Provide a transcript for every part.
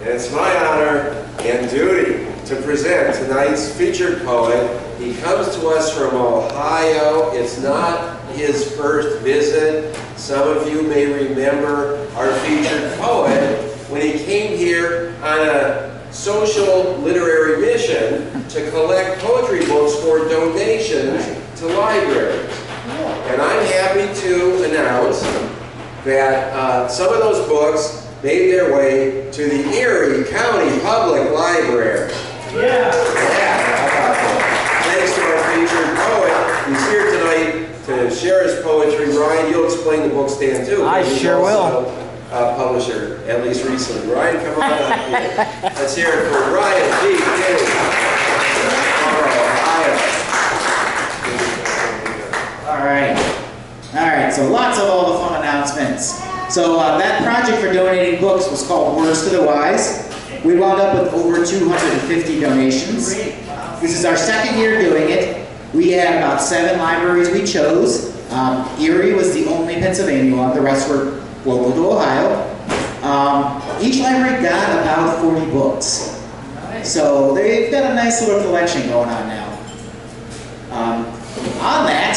And it's my honor and duty to present tonight's featured poet. He comes to us from Ohio. It's not his first visit. Some of you may remember our featured poet when he came here on a social literary mission to collect poetry books for donations to libraries. And I'm happy to announce that uh, some of those books made their way to the Erie County Public Library. Yeah. Yeah, how about that? Thanks to our featured poet, He's here tonight to share his poetry. Ryan, you'll explain the book stand too. I sure will. also A publisher, at least recently. Ryan, come on up here. Let's hear it for Ryan G. All right. All right, so lots of all the fun announcements. So uh, that project for donating books was called Words to the Wise. We wound up with over 250 donations. This is our second year doing it. We had about seven libraries we chose. Um, Erie was the only Pennsylvania one. The rest were local to Ohio. Um, each library got about 40 books. So they've got a nice little collection going on now. Um, on that,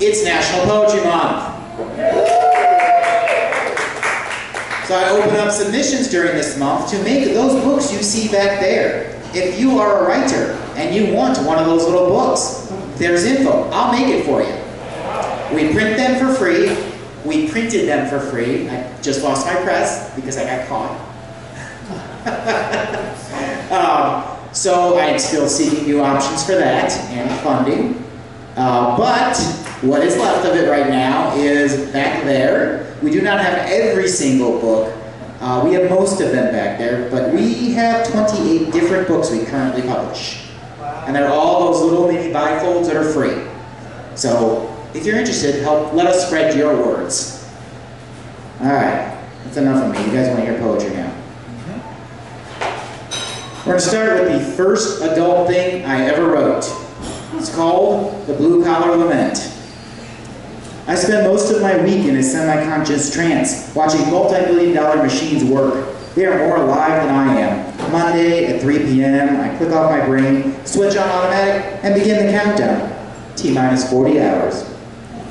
it's National Poetry Month. So I open up submissions during this month to make those books you see back there. If you are a writer and you want one of those little books, there's info. I'll make it for you. We print them for free. We printed them for free. I just lost my press because I got caught. um, so I'm still seeking new options for that and funding. Uh, but what is left of it right now is back there. We do not have every single book. Uh, we have most of them back there, but we have 28 different books we currently publish. And they're all those little mini bifolds that are free. So if you're interested, help let us spread your words. All right, that's enough of me. You guys want to hear poetry now? We're going to start with the first adult thing I ever wrote. It's called The Blue Collar Lament. I spend most of my week in a semi-conscious trance, watching multi-billion dollar machines work. They are more alive than I am. Monday at 3 p.m., I click off my brain, switch on automatic, and begin the countdown. T-minus 40 hours.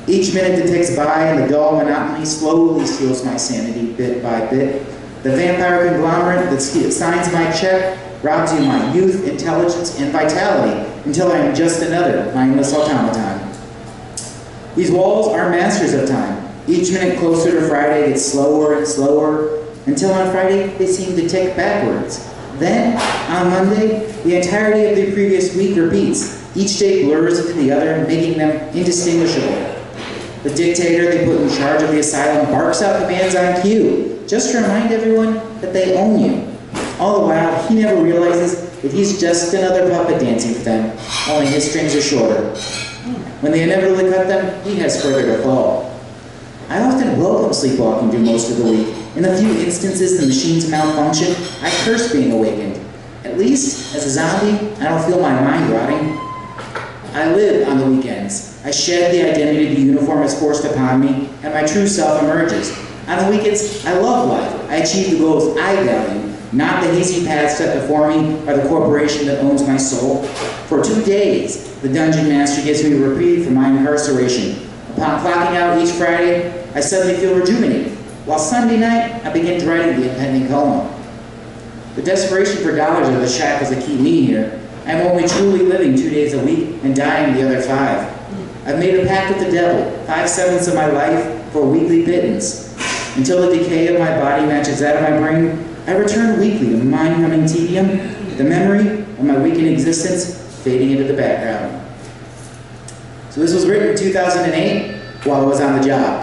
Each minute that ticks by and the dull monotony slowly steals my sanity bit by bit. The vampire conglomerate that signs my check robs you my youth, intelligence, and vitality until I am just another mindless automaton. These walls are masters of time. Each minute closer to Friday gets slower and slower until on Friday they seem to tick backwards. Then, on Monday, the entirety of the previous week repeats. Each day blurs into the other, making them indistinguishable. The dictator they put in charge of the asylum barks out commands on cue, just to remind everyone that they own you. All the while, he never realizes that he's just another puppet dancing for them, only his strings are shorter. When they inevitably cut them, he has further to fall. I often welcome sleepwalking through most of the week. In the few instances the machines malfunction, I curse being awakened. At least, as a zombie, I don't feel my mind rotting. I live on the weekends. I shed the identity the uniform has forced upon me, and my true self emerges. On the weekends, I love life. I achieve the goals I value, not the hazy path set before me by the corporation that owns my soul. For two days, the dungeon master gives me a reprieve from my incarceration. Upon clocking out each Friday, I suddenly feel rejuvenated, while Sunday night, I begin dreading the impending coma. The desperation for dollars are the shackles that keep me here. I'm only truly living two days a week and dying the other five. I've made a pact with the devil, five sevenths of my life for weekly pittance. Until the decay of my body matches that of my brain, I return weekly to mind-numbing tedium, the memory of my weakened existence fading into the background. So this was written in 2008 while I was on the job.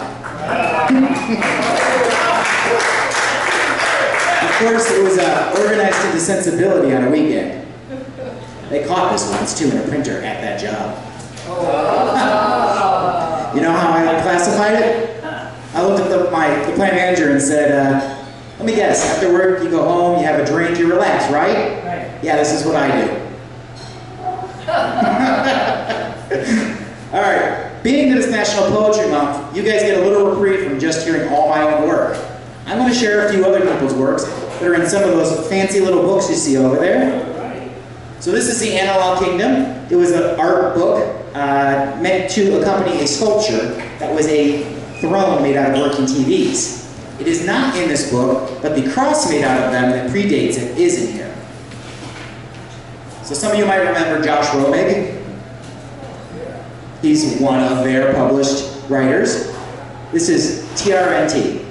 of course, it was uh, organized into sensibility on a weekend. They caught this once too in a printer at that job. you know how I classified it? I looked at the, my, the plant manager and said, uh, let me guess, after work you go home, you have a drink, you relax, right? Right. Yeah, this is what I do. All right, being that it's National Poetry Month, you guys get a little reprieve from just hearing all my own work. I'm going to share a few other people's works that are in some of those fancy little books you see over there. So this is the Analog Kingdom. It was an art book uh, meant to accompany a sculpture that was a throne made out of working TVs. It is not in this book, but the cross made out of them that predates it is in here. So some of you might remember Josh Romig. He's one of their published writers. This is TRNT.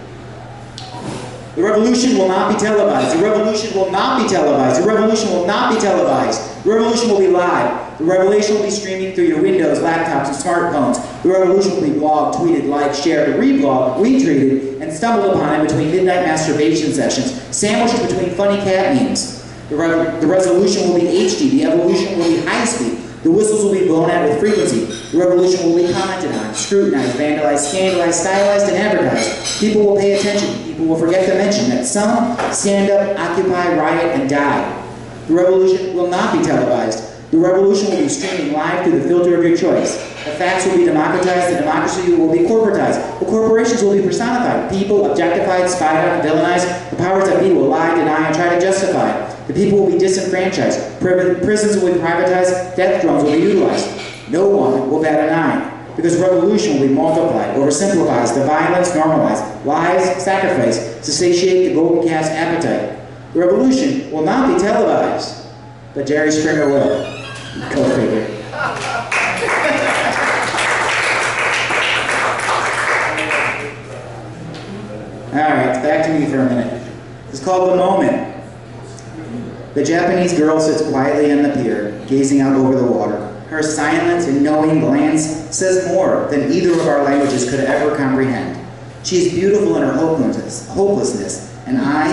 The revolution will not be televised. The revolution will not be televised. The revolution will not be televised. The revolution will be live. The revolution will be streaming through your Windows, laptops, and smartphones. The revolution will be blogged, tweeted, liked, shared, reblogged, retweeted, and stumbled upon in between midnight masturbation sessions, sandwiched between funny cat memes. The, re the resolution will be HD. The evolution will be high speed. The whistles will be blown out with frequency. The revolution will be commented on, scrutinized, vandalized, scandalized, stylized, and advertised. People will pay attention. People will forget to mention that some stand up, occupy, riot, and die. The revolution will not be televised. The revolution will be streaming live through the filter of your choice. The facts will be democratized, the democracy will be corporatized. The corporations will be personified. People objectified, spied on, villainized. The powers that be will lie, deny, and try to justify. The people will be disenfranchised. Prisons will be privatized. Death drones will be utilized. No one will bat an eye. Because revolution will be multiplied, oversimplified, the violence normalized, lies sacrificed to satiate the golden calf's appetite. The revolution will not be televised, but Jerry Springer will. Go figure. Alright, back to me for a minute. It's called The Moment. The Japanese girl sits quietly on the pier, gazing out over the water. Her silent and knowing glance says more than either of our languages could ever comprehend. She is beautiful in her hopelessness, hopelessness, and I,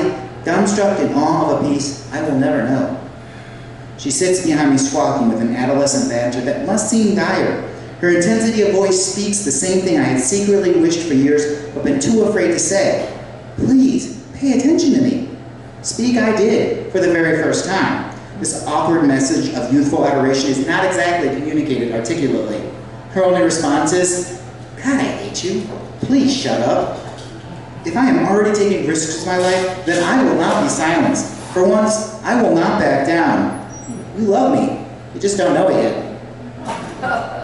dumbstruck in awe of a peace I will never know. She sits behind me squawking with an adolescent banter that must seem dire. Her intensity of voice speaks the same thing I had secretly wished for years but been too afraid to say. Please, pay attention to me. Speak I did, for the very first time. This awkward message of youthful adoration is not exactly communicated articulately. Her only response is, God, I hate you. Please shut up. If I am already taking risks with my life, then I will not be silenced. For once, I will not back down. You love me. You just don't know it yet.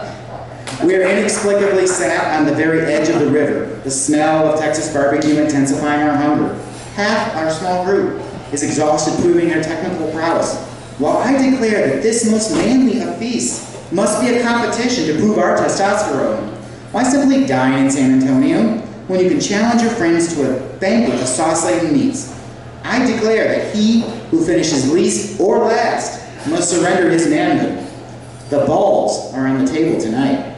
We are inexplicably sat on the very edge of the river, the smell of Texas barbecue intensifying our hunger. Half our small group is exhausted proving their technical prowess, while I declare that this most manly of feasts must be a competition to prove our testosterone. Why simply dine in San Antonio when you can challenge your friends to a banquet of sauce-laden meats? I declare that he who finishes least or last must surrender his manhood. The balls are on the table tonight.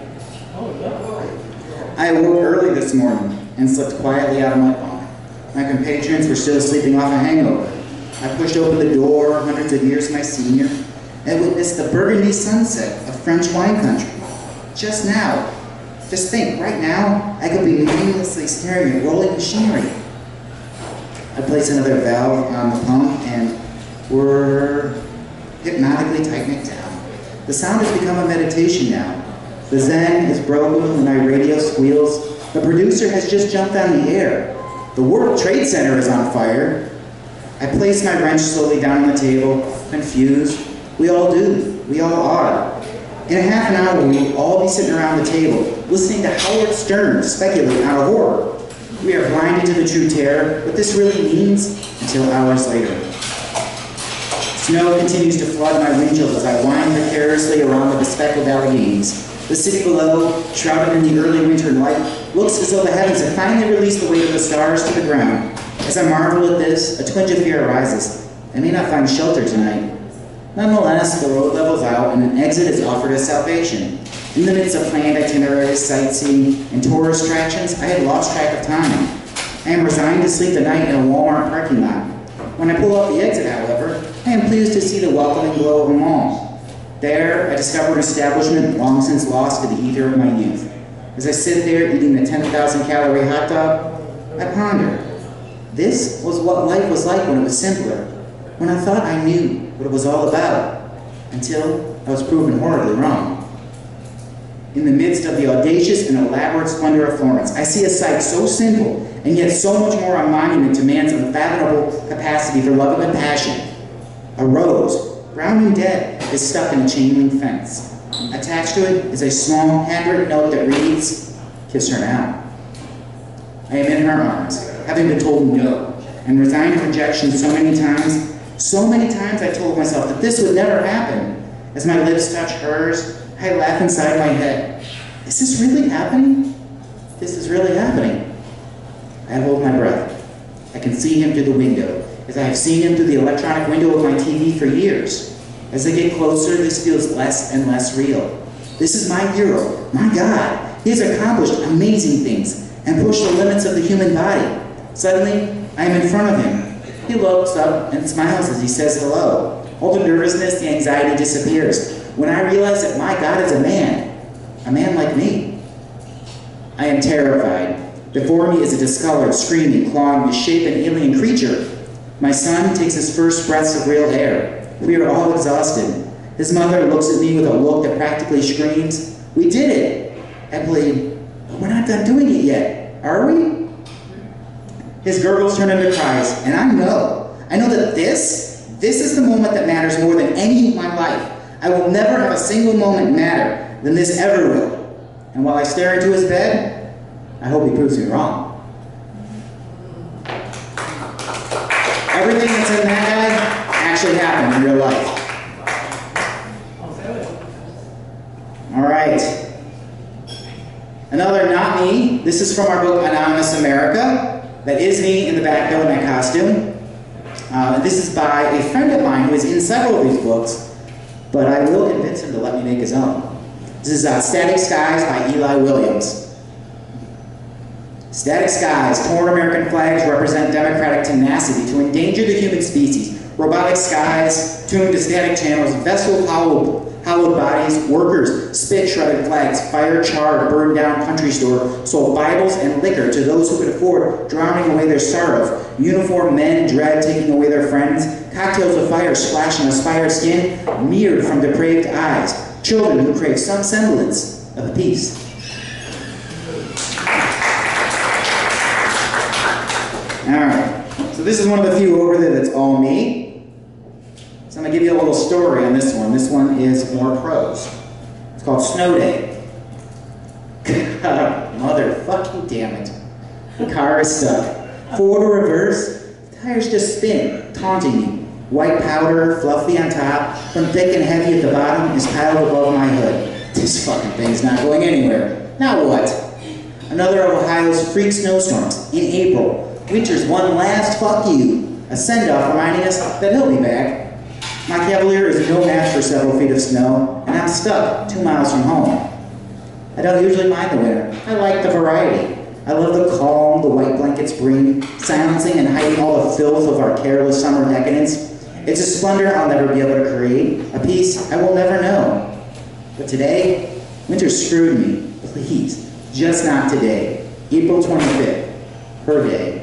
I awoke early this morning and slipped quietly out of my bunk. My compatriots were still sleeping off a hangover. I pushed open the door, hundreds of years my senior, and witnessed the burgundy sunset of French wine country. Just now, just think, right now, I could be meaninglessly staring at rolling machinery. I placed another valve on the pump and we're hypnotically tightening down. The sound has become a meditation now. The zen is broken and my radio squeals. The producer has just jumped on the air. The World Trade Center is on fire. I place my wrench slowly down on the table, confused. We all do. We all are. In a half an hour, we will all be sitting around the table, listening to Howard Stern speculate on a horror. We are blinded to the true terror, what this really means, until hours later. Snow continues to flood my windshield as I wind precariously around the bespectacled Alleghenies. The city below, shrouded in the early winter light, looks as though the heavens have finally released the weight of the stars to the ground. As I marvel at this, a twinge of fear arises. I may not find shelter tonight. Nonetheless, the road levels out and an exit is offered as salvation. In the midst of planned itineraries, sightseeing, and tourist attractions, I had lost track of time. I am resigned to sleep the night in a Walmart parking lot. When I pull up the exit, however, I am pleased to see the welcoming glow of a mall. There, I discovered an establishment long since lost to the ether of my youth. As I sit there eating the 10,000 calorie hot dog, I ponder. This was what life was like when it was simpler, when I thought I knew what it was all about, until I was proven horribly wrong. In the midst of the audacious and elaborate splendor of Florence, I see a sight so simple and yet so much more on monument to man's unfathomable capacity for love and passion. A rose, brown and dead, is stuck in a chain link fence. Attached to it is a small handwritten note that reads, Kiss her now. I am in her arms, having been told no, and resigned to rejection so many times. So many times I told myself that this would never happen. As my lips touch hers, I laugh inside my head. Is this really happening? This is really happening. I hold my breath. I can see him through the window, as I have seen him through the electronic window of my TV for years. As I get closer, this feels less and less real. This is my hero, my God. He has accomplished amazing things and pushed the limits of the human body. Suddenly, I am in front of him. He looks up and smiles as he says hello. All the nervousness, the anxiety disappears when I realize that my God is a man, a man like me. I am terrified. Before me is a discolored, screaming, clawing, misshapen alien creature. My son takes his first breaths of real air. We are all exhausted. His mother looks at me with a look that practically screams, We did it! I plead, But we're not done doing it yet, are we? His gurgles turn into cries, and I know, I know that this, this is the moment that matters more than any in my life. I will never have a single moment matter than this ever will. And while I stare into his bed, I hope he proves me wrong. Everything that's in that guy actually happened in real life. All right. Another not me. This is from our book Anonymous America. That is me in the back there in that costume. Uh, this is by a friend of mine who is in several of these books, but I will convince him to let me make his own. This is uh, Static Skies by Eli Williams. Static skies, torn American flags represent democratic tenacity to endanger the human species. Robotic skies, tuned to static channels, vessel hollowed, hollowed bodies, workers, spit shredded flags, fire charred, burned down country store, sold Bibles and liquor to those who could afford, drowning away their sorrows. Uniformed men dread taking away their friends, cocktails of fire splashing aspired skin, mirrored from depraved eyes, children who crave some semblance of peace. All right. This is one of the few over there that's all me. So I'm gonna give you a little story on this one. This one is more prose. It's called Snow Day. Motherfucking damn it. The car is stuck. Forward or reverse, tires just spin, taunting me. White powder, fluffy on top, from thick and heavy at the bottom is piled above my hood. This fucking thing's not going anywhere. Now what? Another of Ohio's freak snowstorms in April Winter's one last fuck you, a send-off reminding us that he'll be back. My Cavalier is no match for several feet of snow, and I'm stuck two miles from home. I don't usually mind the winter. I like the variety. I love the calm the white blankets bring, silencing and hiding all the filth of our careless summer decadence. It's a splendor I'll never be able to create, a peace I will never know. But today, winter screwed me. Please, just not today. April 25th, her day.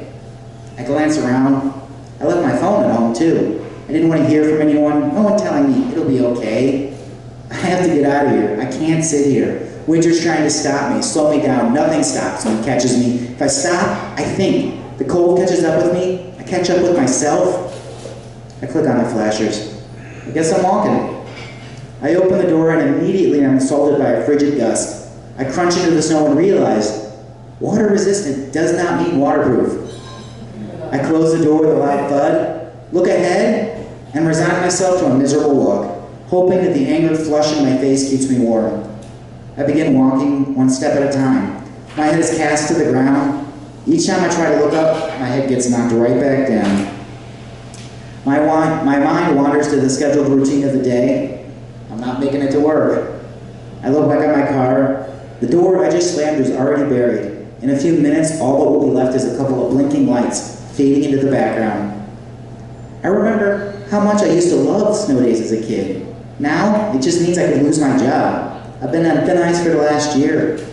I glance around. I left my phone at home too. I didn't want to hear from anyone, no one telling me it'll be okay. I have to get out of here. I can't sit here. Winter's trying to stop me, slow me down. Nothing stops me, catches me. If I stop, I think. The cold catches up with me. I catch up with myself. I click on the flashers. I guess I'm walking. I open the door and immediately I'm assaulted by a frigid gust. I crunch into the snow and realize water resistant does not mean waterproof. I close the door with a loud thud, look ahead, and resign myself to a miserable walk, hoping that the anger flush in my face keeps me warm. I begin walking one step at a time. My head is cast to the ground. Each time I try to look up, my head gets knocked right back down. My, my mind wanders to the scheduled routine of the day. I'm not making it to work. I look back at my car. The door I just slammed is already buried. In a few minutes, all that will be left is a couple of blinking lights fading into the background. I remember how much I used to love snow days as a kid. Now, it just means I could lose my job. I've been on thin ice for the last year.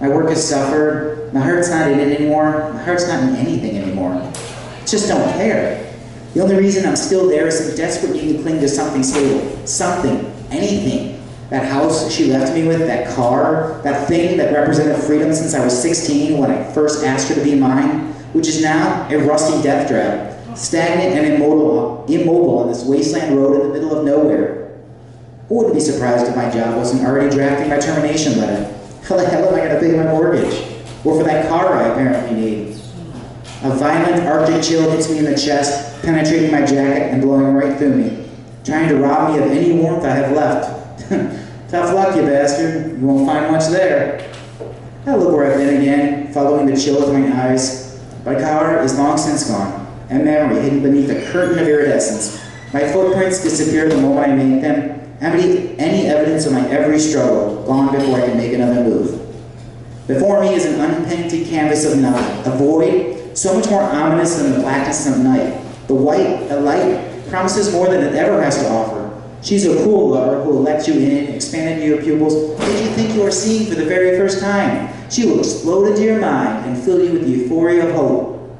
My work has suffered. My heart's not in it anymore. My heart's not in anything anymore. I just don't care. The only reason I'm still there is some desperate need to cling to something stable. Something. Anything. That house she left me with, that car, that thing that represented freedom since I was 16 when I first asked her to be mine, which is now a rusty death trap, stagnant and immobile, immobile on this wasteland road in the middle of nowhere. Who wouldn't be surprised if my job wasn't already drafting my termination letter? How the hell am I going to pay my mortgage? Or for that car I apparently need? A violent arctic chill hits me in the chest, penetrating my jacket and blowing right through me, trying to rob me of any warmth I have left. Tough luck, you bastard. You won't find much there. I look where I've been again, following the chill with my eyes. My car is long since gone, and memory hidden beneath a curtain of iridescence. My footprints disappear the moment I make them, any, any evidence of my every struggle gone before I can make another move. Before me is an unpainted canvas of nothing, a void so much more ominous than the blackness of night. The white, the light, promises more than it ever has to offer. She's a cool lover who will let you in, expand into your pupils, what you think you are seeing for the very first time. She will explode into your mind and fill you with the euphoria of hope.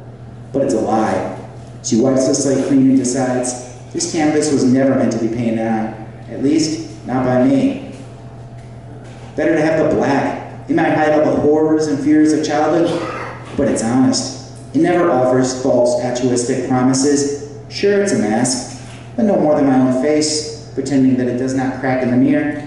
But it's a lie. She wipes the slate clean and decides, this canvas was never meant to be painted on. At least, not by me. Better to have the black. It might hide all the horrors and fears of childhood, but it's honest. It never offers false, altruistic promises. Sure, it's a mask, but no more than my own face, pretending that it does not crack in the mirror.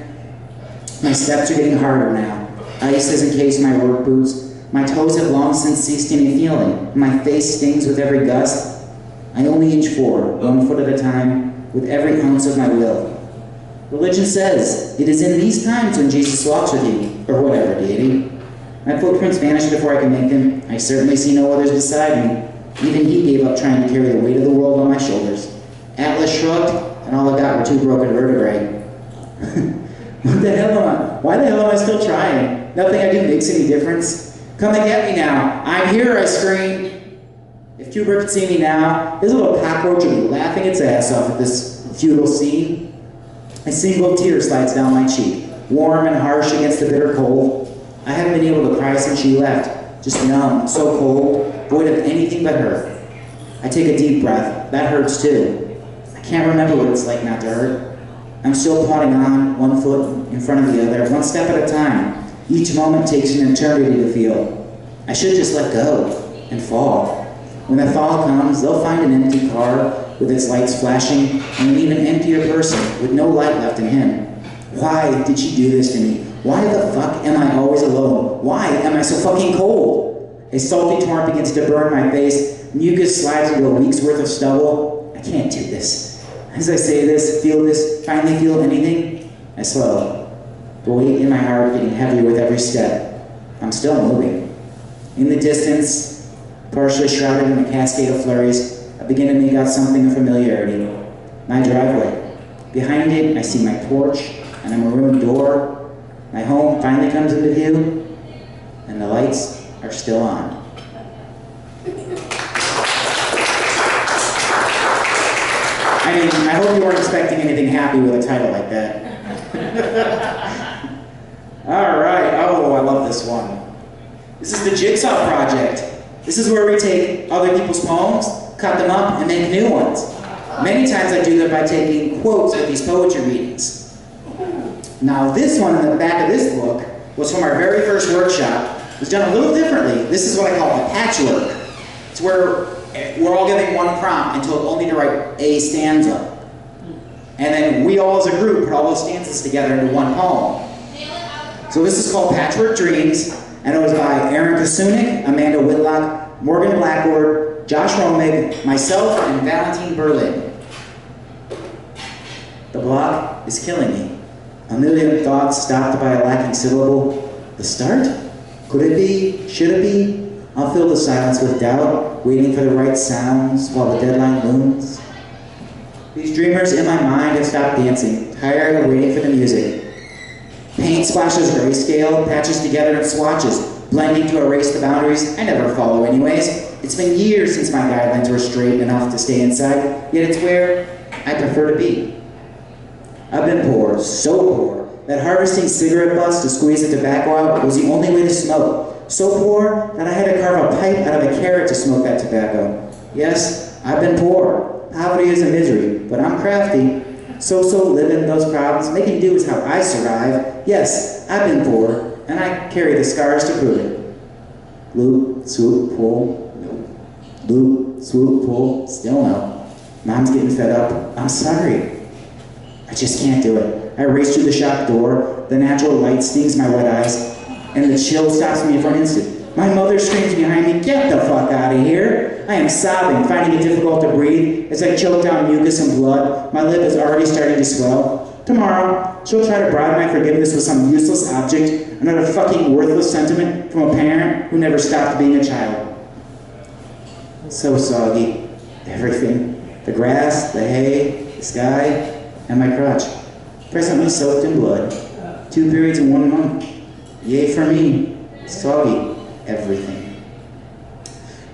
My steps are getting harder now. Ice has encased my work boots. My toes have long since ceased any feeling. My face stings with every gust. I only inch forward, one foot at a time, with every ounce of my will. Religion says it is in these times when Jesus walks with you, or whatever deity. My footprints vanish before I can make them. I certainly see no others beside me. Even he gave up trying to carry the weight of the world on my shoulders. Atlas shrugged, and all I got were two broken vertebrae. what the hell am I? Why the hell am I still trying? Nothing I do makes any difference. Come and get me now. I'm here, I scream. If Cooper could see me now, his little cockroach would be laughing its ass off at this futile scene. A single tear slides down my cheek, warm and harsh against the bitter cold. I haven't been able to cry since she left, just numb, so cold, void of anything but her. I take a deep breath. That hurts too. I can't remember what it's like not to hurt. I'm still plodding on, one foot in front of the other, one step at a time. Each moment takes an eternity to feel. I should just let go and fall. When the fall comes, they'll find an empty car with its lights flashing, and an even emptier person with no light left in him. Why did she do this to me? Why the fuck am I always alone? Why am I so fucking cold? A salty torrent begins to burn my face. Mucus slides into a week's worth of stubble. I can't do this. As I say this, feel this, finally feel anything, I slow. The weight in my heart getting heavier with every step. I'm still moving. In the distance, partially shrouded in a cascade of flurries, I begin to make out something of familiarity. My driveway. Behind it, I see my porch and a maroon door. My home finally comes into view, and the lights are still on. I mean, I hope you weren't expecting anything happy with a title like that. All right. Oh, I love this one. This is the Jigsaw Project. This is where we take other people's poems, cut them up, and make new ones. Many times I do that by taking quotes of these poetry readings. Now, this one in the back of this book was from our very first workshop. It was done a little differently. This is what I call a patchwork. It's where we're all given one prompt and told only to write a stanza. And then we all as a group put all those stanzas together into one poem. So this is called Patchwork Dreams, and it was by Aaron Kasunik, Amanda Whitlock, Morgan Blackboard, Josh Romig, myself, and Valentine Berlin. The block is killing me. A million thoughts stopped by a lacking syllable. The start? Could it be? Should it be? I'll fill the silence with doubt, waiting for the right sounds while the deadline looms. These dreamers in my mind have stopped dancing, tired of waiting for the music. Paint splashes grayscale, patches together in swatches, blending to erase the boundaries I never follow anyways. It's been years since my guidelines were straight enough to stay inside, yet it's where I prefer to be. I've been poor, so poor, that harvesting cigarette butts to squeeze the tobacco out was the only way to smoke. So poor that I had to carve a pipe out of a carrot to smoke that tobacco. Yes, I've been poor. Poverty is a misery, but I'm crafty. So-so living those problems, making do is how I survive. Yes, I've been poor, and I carry the scars to prove it. Loop, swoop, pull, nope. Bloop, swoop, pull, still no. Mom's getting fed up. I'm sorry. I just can't do it. I race through the shop door. The natural light stings my wet eyes, and the chill stops me for an instant. My mother screams behind me, Get the fuck out of here! I am sobbing, finding it difficult to breathe as I choke down mucus and blood. My lip is already starting to swell. Tomorrow, she'll try to bribe my forgiveness with some useless object, another fucking worthless sentiment from a parent who never stopped being a child. So soggy. Everything. The grass, the hay, the sky, and my crotch. Presently soaked in blood. Two periods in one month. Yay for me. Soggy. Everything.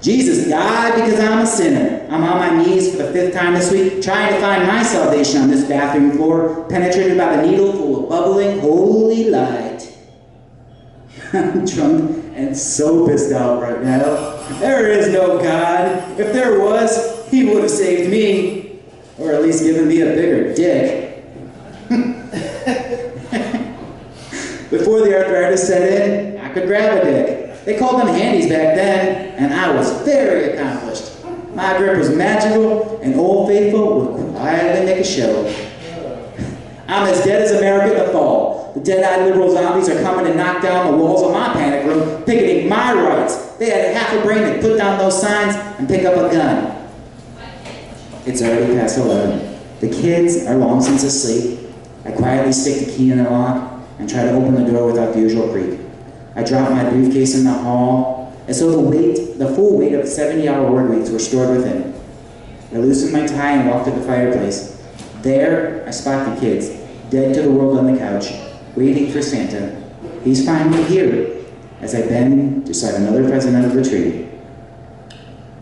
Jesus died because I'm a sinner. I'm on my knees for the fifth time this week, trying to find my salvation on this bathroom floor, penetrated by the needle full of bubbling holy light. I'm drunk and so pissed out right now. There is no God. If there was, He would have saved me, or at least given me a bigger dick. Before the arthritis set in, I could grab a dick. They called them handies back then, and I was very accomplished. My grip was magical, and Old Faithful would quietly make a show. I'm as dead as America in the fall. The dead-eyed liberal zombies are coming to knock down the walls of my panic room, picketing my rights. They had half a brain to put down those signs and pick up a gun. It's already past 11. The kids are long since asleep. I quietly stick the key in the lock and try to open the door without the usual creak. I drop my briefcase in the hall and so the weight, the full weight of 70-hour work weeks were stored within. I loosen my tie and walk to the fireplace. There, I spot the kids, dead to the world on the couch, waiting for Santa. He's finally here, as I bend to cite another present under the tree.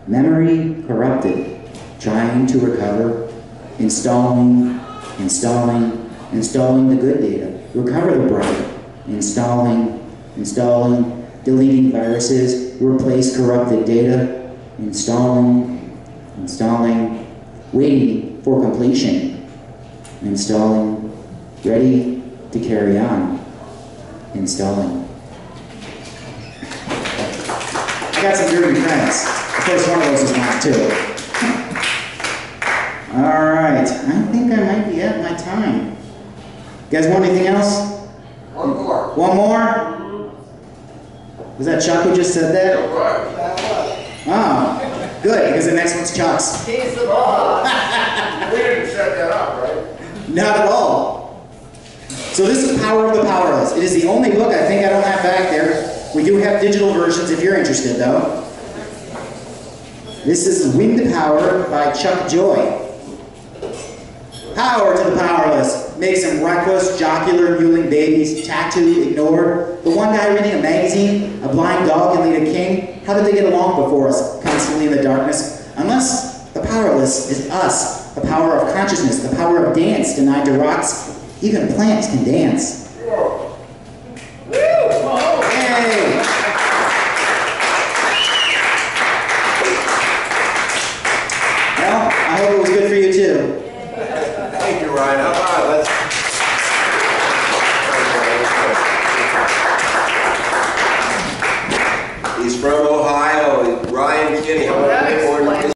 Memory corrupted, trying to recover, installing, installing, installing the good data, recover the bright, installing, installing, deleting viruses, replace corrupted data, installing, installing, waiting for completion, installing, ready to carry on, installing. I got some dirty friends. Of course, one of those is mine too. All right, I think I might be at my time. You guys want anything else? One more. One more? Was that Chuck who just said that? Oh, good, because the next one's Chuck's. He's the boss. We didn't set that up, right? Not at all. So this is Power of the Powerless. It is the only book I think I don't have back there. We do have digital versions if you're interested, though. This is Wind Power by Chuck Joy. Power Makes them reckless, jocular, mewling babies, tattooed, ignored. The one guy reading a magazine, a blind dog lead a king. How did they get along before us, constantly in the darkness? Unless the powerless is us, the power of consciousness, the power of dance denied to rocks. Even plants can dance.